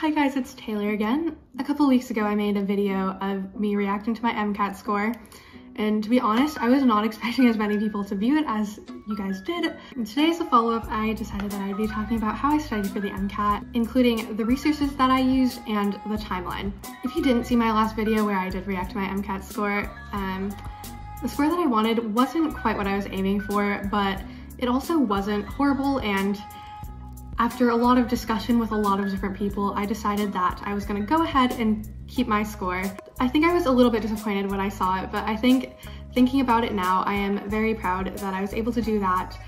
Hi guys, it's Taylor again. A couple weeks ago I made a video of me reacting to my MCAT score and to be honest, I was not expecting as many people to view it as you guys did. And today as a follow-up, I decided that I'd be talking about how I studied for the MCAT, including the resources that I used and the timeline. If you didn't see my last video where I did react to my MCAT score, um, the score that I wanted wasn't quite what I was aiming for, but it also wasn't horrible and after a lot of discussion with a lot of different people, I decided that I was gonna go ahead and keep my score. I think I was a little bit disappointed when I saw it, but I think thinking about it now, I am very proud that I was able to do that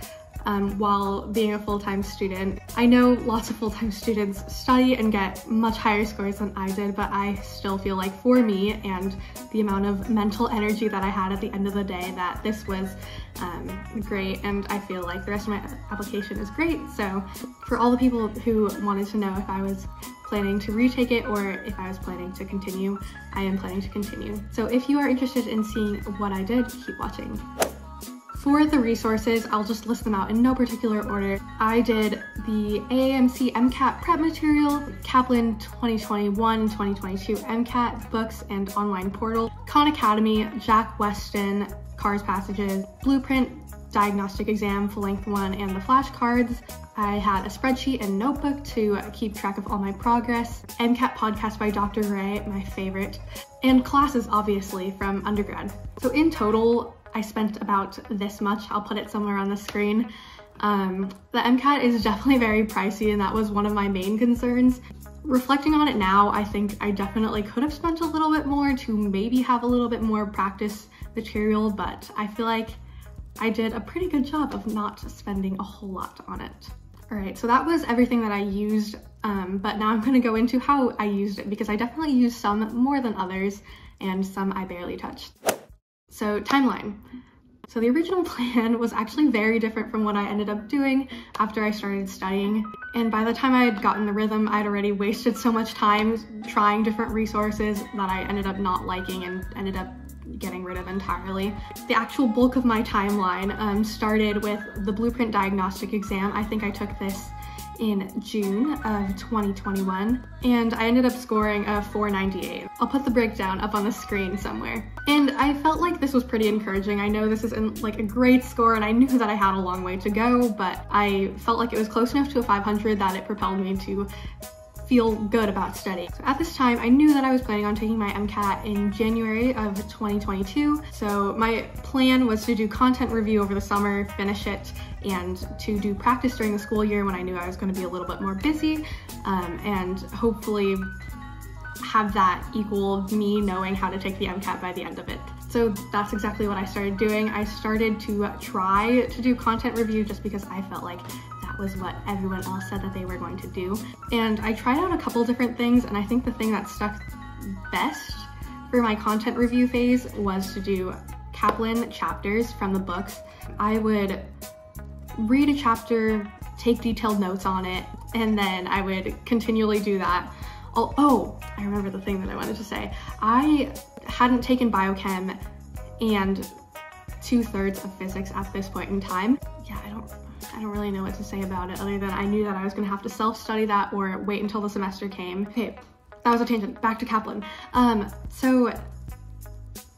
um, while being a full-time student. I know lots of full-time students study and get much higher scores than I did, but I still feel like for me and the amount of mental energy that I had at the end of the day that this was um, great and I feel like the rest of my application is great. So for all the people who wanted to know if I was planning to retake it or if I was planning to continue, I am planning to continue. So if you are interested in seeing what I did, keep watching. For the resources, I'll just list them out in no particular order. I did the AAMC MCAT prep material, Kaplan 2021-2022 MCAT books and online portal, Khan Academy, Jack Westin, CARS passages, Blueprint, diagnostic exam, full length one, and the flashcards. I had a spreadsheet and notebook to keep track of all my progress, MCAT podcast by Dr. Ray, my favorite, and classes obviously from undergrad. So in total, I spent about this much. I'll put it somewhere on the screen. Um, the MCAT is definitely very pricey and that was one of my main concerns. Reflecting on it now, I think I definitely could have spent a little bit more to maybe have a little bit more practice material, but I feel like I did a pretty good job of not spending a whole lot on it. All right, so that was everything that I used, um, but now I'm gonna go into how I used it because I definitely used some more than others and some I barely touched. So timeline. So the original plan was actually very different from what I ended up doing after I started studying. And by the time I had gotten the rhythm, I'd already wasted so much time trying different resources that I ended up not liking and ended up getting rid of entirely. The actual bulk of my timeline um, started with the Blueprint Diagnostic Exam. I think I took this in June of 2021 and I ended up scoring a 498. I'll put the breakdown up on the screen somewhere. And I felt like this was pretty encouraging. I know this isn't like a great score and I knew that I had a long way to go, but I felt like it was close enough to a 500 that it propelled me to feel good about studying. So at this time, I knew that I was planning on taking my MCAT in January of 2022. So my plan was to do content review over the summer, finish it, and to do practice during the school year when I knew I was gonna be a little bit more busy, um, and hopefully have that equal me knowing how to take the MCAT by the end of it. So that's exactly what I started doing. I started to try to do content review just because I felt like was what everyone else said that they were going to do. And I tried out a couple different things and I think the thing that stuck best for my content review phase was to do Kaplan chapters from the books. I would read a chapter, take detailed notes on it, and then I would continually do that. Oh, oh, I remember the thing that I wanted to say. I hadn't taken biochem and two thirds of physics at this point in time. Yeah, I don't I don't really know what to say about it other than I knew that I was gonna have to self-study that or wait until the semester came. Okay, that was a tangent, back to Kaplan. Um, so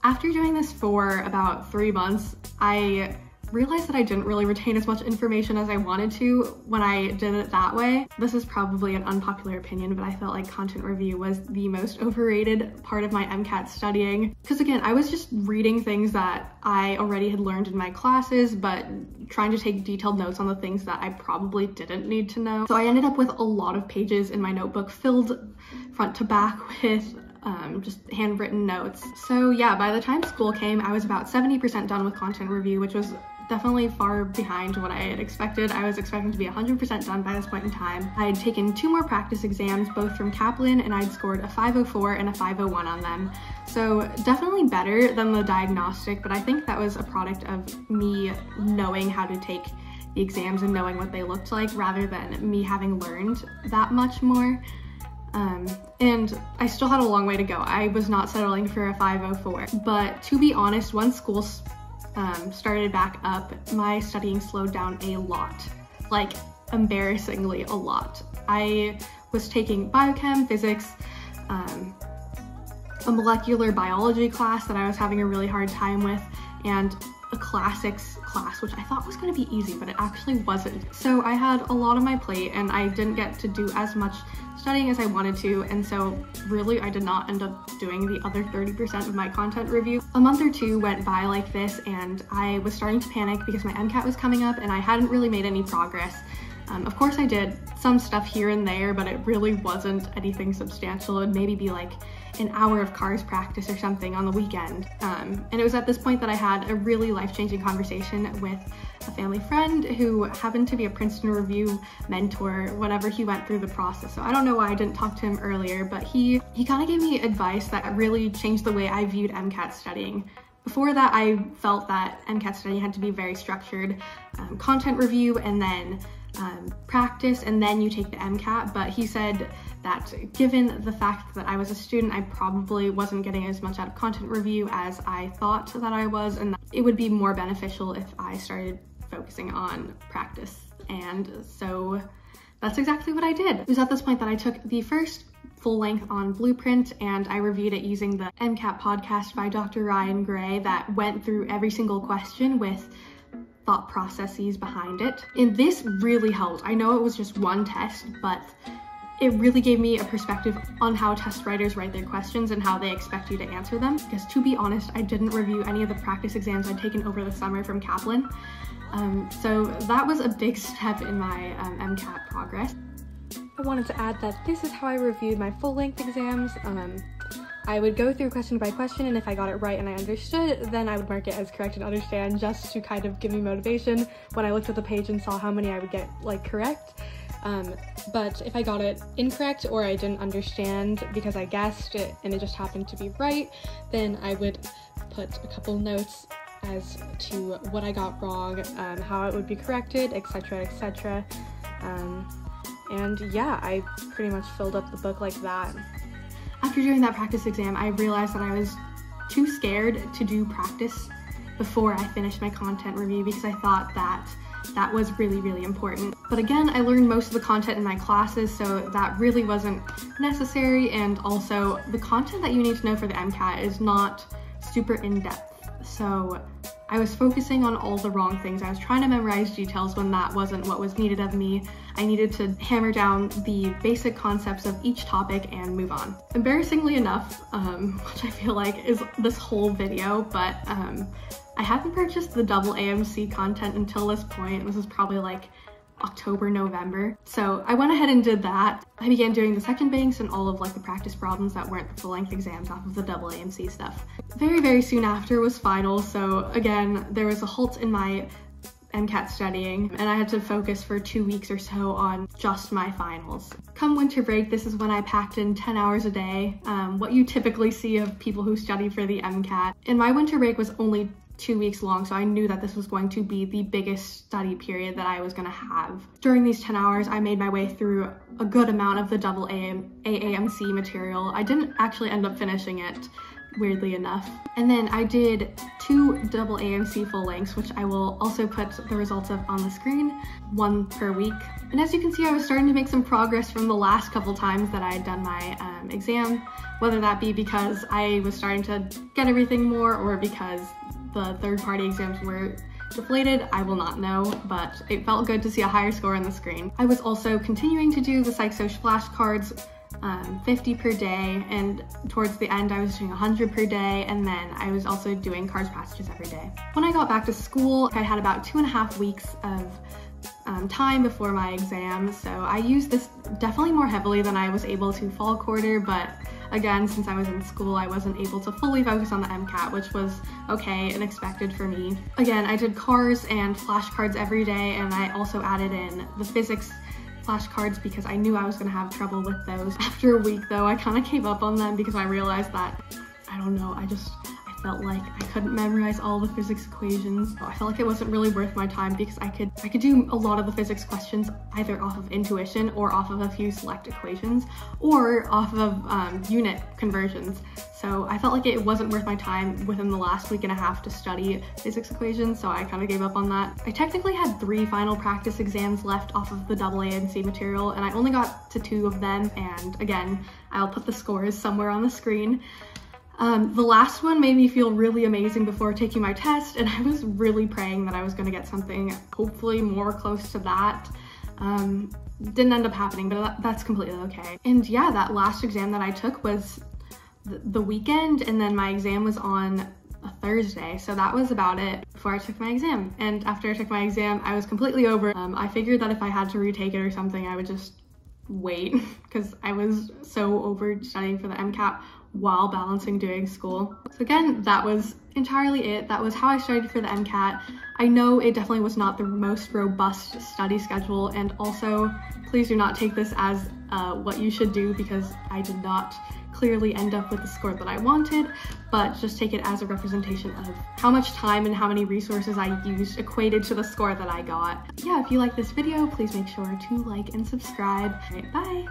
after doing this for about three months, I realized that I didn't really retain as much information as I wanted to when I did it that way. This is probably an unpopular opinion, but I felt like content review was the most overrated part of my MCAT studying. Because again, I was just reading things that I already had learned in my classes, but trying to take detailed notes on the things that I probably didn't need to know. So I ended up with a lot of pages in my notebook filled front to back with um, just handwritten notes. So yeah, by the time school came, I was about 70% done with content review, which was definitely far behind what I had expected. I was expecting to be 100% done by this point in time. I had taken two more practice exams, both from Kaplan, and I'd scored a 504 and a 501 on them. So definitely better than the diagnostic, but I think that was a product of me knowing how to take the exams and knowing what they looked like rather than me having learned that much more. Um, and I still had a long way to go. I was not settling for a 504. But to be honest, once school um, started back up, my studying slowed down a lot, like embarrassingly a lot. I was taking biochem, physics, um, a molecular biology class that I was having a really hard time with, and a classics class, which I thought was gonna be easy, but it actually wasn't. So I had a lot on my plate and I didn't get to do as much studying as I wanted to, and so really I did not end up doing the other 30% of my content review. A month or two went by like this and I was starting to panic because my MCAT was coming up and I hadn't really made any progress. Um, of course I did some stuff here and there, but it really wasn't anything substantial. It would maybe be like an hour of cars practice or something on the weekend. Um, and it was at this point that I had a really life-changing conversation with a family friend who happened to be a Princeton Review mentor whenever he went through the process. So I don't know why I didn't talk to him earlier, but he, he kind of gave me advice that really changed the way I viewed MCAT studying. Before that, I felt that MCAT studying had to be very structured, um, content review, and then um, practice and then you take the MCAT, but he said that given the fact that I was a student, I probably wasn't getting as much out of content review as I thought that I was, and it would be more beneficial if I started focusing on practice. And so that's exactly what I did. It was at this point that I took the first full length on Blueprint and I reviewed it using the MCAT podcast by Dr. Ryan Gray that went through every single question with thought processes behind it. And this really helped. I know it was just one test, but it really gave me a perspective on how test writers write their questions and how they expect you to answer them. Because to be honest, I didn't review any of the practice exams I'd taken over the summer from Kaplan. Um, so that was a big step in my um, MCAT progress. I wanted to add that this is how I reviewed my full-length exams. Um, I would go through question by question and if I got it right and I understood, then I would mark it as correct and understand just to kind of give me motivation when I looked at the page and saw how many I would get like correct. Um, but if I got it incorrect or I didn't understand because I guessed it and it just happened to be right, then I would put a couple notes as to what I got wrong, um, how it would be corrected, etc., etc. Um, and yeah, I pretty much filled up the book like that. After doing that practice exam, I realized that I was too scared to do practice before I finished my content review because I thought that that was really, really important. But again, I learned most of the content in my classes, so that really wasn't necessary. And also, the content that you need to know for the MCAT is not super in-depth. So I was focusing on all the wrong things. I was trying to memorize details when that wasn't what was needed of me. I needed to hammer down the basic concepts of each topic and move on. Embarrassingly enough, um, which I feel like is this whole video, but um, I haven't purchased the double AMC content until this point. This is probably like October, November. So I went ahead and did that. I began doing the section banks and all of like the practice problems that weren't the full length exams off of the double AMC stuff. Very, very soon after was finals. So again, there was a halt in my MCAT studying and I had to focus for two weeks or so on just my finals. Come winter break, this is when I packed in 10 hours a day, um, what you typically see of people who study for the MCAT. And my winter break was only two weeks long, so I knew that this was going to be the biggest study period that I was gonna have. During these 10 hours, I made my way through a good amount of the double AM AAMC material. I didn't actually end up finishing it, weirdly enough. And then I did two double AMC full lengths, which I will also put the results of on the screen, one per week. And as you can see, I was starting to make some progress from the last couple times that I had done my um, exam, whether that be because I was starting to get everything more or because the third party exams were deflated, I will not know, but it felt good to see a higher score on the screen. I was also continuing to do the PsychSoc flashcards, um, 50 per day, and towards the end I was doing 100 per day, and then I was also doing CARS passages every day. When I got back to school, I had about two and a half weeks of um, time before my exam, so I used this definitely more heavily than I was able to fall quarter, but Again, since I was in school, I wasn't able to fully focus on the MCAT, which was okay and expected for me. Again, I did cars and flashcards every day, and I also added in the physics flashcards because I knew I was gonna have trouble with those. After a week though, I kind of gave up on them because I realized that, I don't know, I just, felt like I couldn't memorize all the physics equations. I felt like it wasn't really worth my time because I could I could do a lot of the physics questions either off of intuition or off of a few select equations or off of um, unit conversions. So I felt like it wasn't worth my time within the last week and a half to study physics equations, so I kind of gave up on that. I technically had three final practice exams left off of the AAMC material, and I only got to two of them, and again, I'll put the scores somewhere on the screen. Um, the last one made me feel really amazing before taking my test, and I was really praying that I was gonna get something hopefully more close to that. Um, didn't end up happening, but that's completely okay. And yeah, that last exam that I took was th the weekend, and then my exam was on a Thursday. So that was about it before I took my exam. And after I took my exam, I was completely over. Um, I figured that if I had to retake it or something, I would just wait because I was so over studying for the MCAT while balancing doing school. So again, that was entirely it. That was how I studied for the MCAT. I know it definitely was not the most robust study schedule and also please do not take this as uh, what you should do because I did not clearly end up with the score that I wanted, but just take it as a representation of how much time and how many resources I used equated to the score that I got. Yeah, if you like this video, please make sure to like and subscribe. Bye!